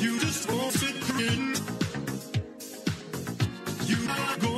You just won't fit in. You are going